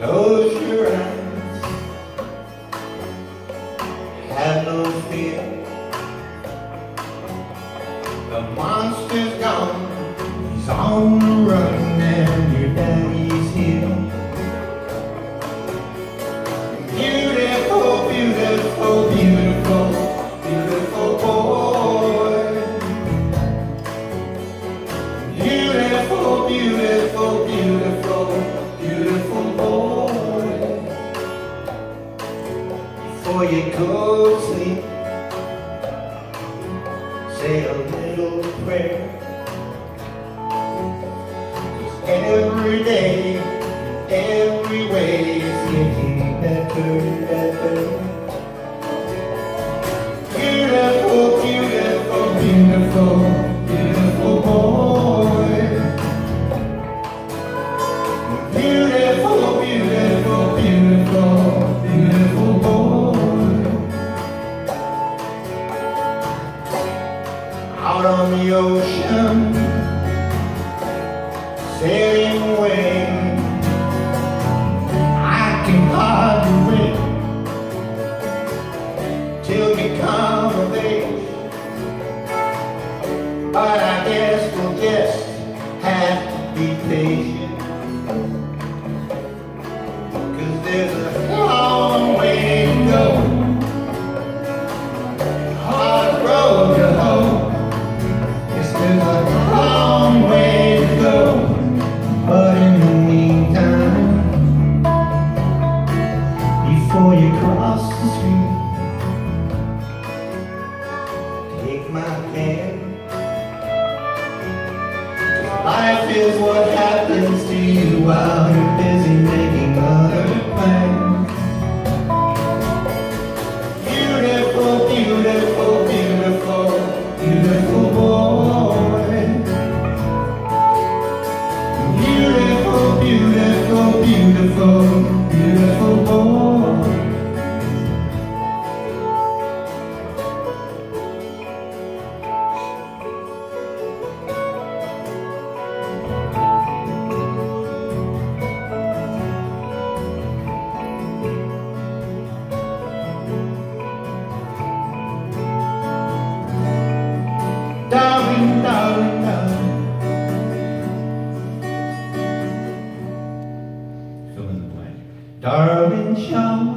Close your eyes. Have no fear. The monster's gone. He's on the run and your daddy's here. Beautiful, beautiful, beautiful, beautiful boy. Beautiful, beautiful, beautiful, Before you go to sleep, say a little prayer. every day, every way is getting better and better. Beautiful, beautiful, beautiful Out on the ocean, sailing away. I can hardly wait till we come of age. But I guess we'll just have my. Life is what happens to you while Darling, child.